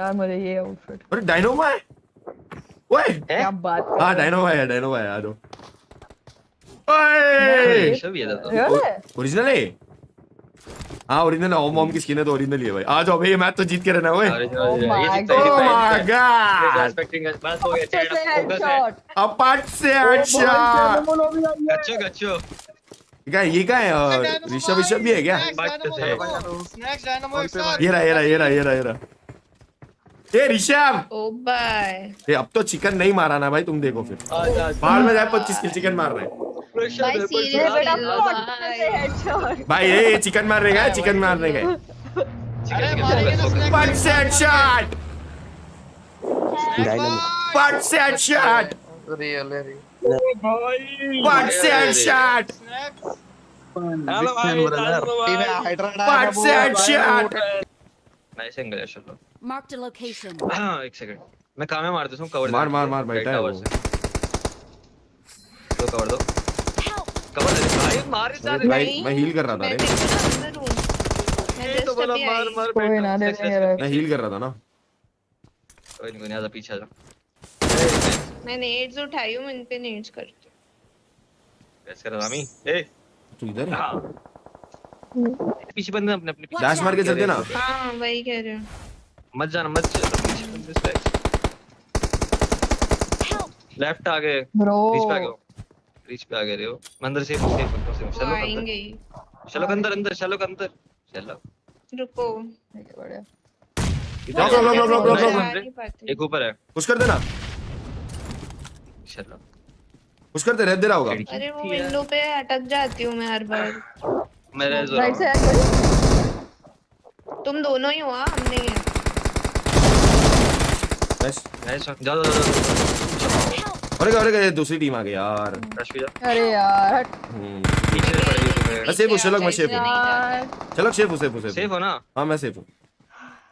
यार मुझे ये आउटफिट अरे डायनोमा है ओए! क्या बात कर हाँ डायनोमा है? डायनोमा है आ जाओ ओए! ऋषभ ये था ओरिजिनल है? हाँ? ओरिजिनल ओम ओम की स्किन है तो ओरिजिनल ही है भाई। आ जाओ भाई ये मैच तो जीत के रहना ओए। Oh oh my god expecting बस हो गया अपार्ट से हेडशॉट गच्चो क्या ये क्या है और ऋषभ ऋषभ भी है क्या? ये रहा ये रहा ये रहा ये रहा ये रहा। ए ऋषभ ओ बाय। ए अब तो चिकन नहीं मारा ना भाई तुम देखो फिर। बाहर में जाए पच्चीस किल चिकन मार रहे हैं। भाई ये सीरियसली बेटा पॉट से हेडशॉट भाई ये चिकन मारने गए चिकन मारने गए पंच से हेडशॉट पंच से हेडशॉट पंच से हेडशॉट स्नैक्स हेलो भाई पंच से हेडशॉट नाइस एंगल है Marked a location. एक सेकंड मैं कामे मार देता हूँ कवर मार, मार, मार, बैठा है वो। तो कवर दो कवर दे. भाई मार इतना भाई मैं हील कर रहा था रे। हूँ मैं तो बोला मार मार कोई ना दे मैं हील कर रहा था ना। कोई नहीं कोई नहीं आजा पीछे आजा. मैं नेड्स उठाई हूँ इन पे नेड्स करती हूँ। कैसे कर रामी ए. तू इधर है? हाँ। पीछे बंदे अपने अपने पीछे. डैश मार के चलते ना। हाँ वही कह रही हूँ। मत जाना मत लेफ़्ट आ गए ब्रो बीच पे आ गए बीच पे आ गए रे हो अंदर से वो चलो आएँगे अंदर ही. चलो अंदर अंदर चलो अंदर. चलो. रुको. बढ़िया. Block block block block block मैं ब्लॉक आ नहीं पाती एक ऊपर है. पुश कर देना. चलो. पुश करते रेड दे रहा होगा. अरे वो विंडो पे अटक जाती हूँ मैं हर बार. मेरे राइट से तुम दोनों ही हो हाँ हम नहीं है. नाइस नाइस अरे अरे अरे दूसरी टीम आ गई यार। भी अरे यार। हट हम्म पीछे से पड़ेगी तुम्हें मैं सेफ़ हो चलो मैं सेफ़ हूँ। चलो सेफ़ हो सेफ़ हो सेफ़ सेफ़ हो ना? हाँ मैं सेफ़ हूँ।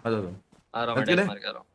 आ जाओ आ रहा हूँ मैं मार के आ रहा हूँ।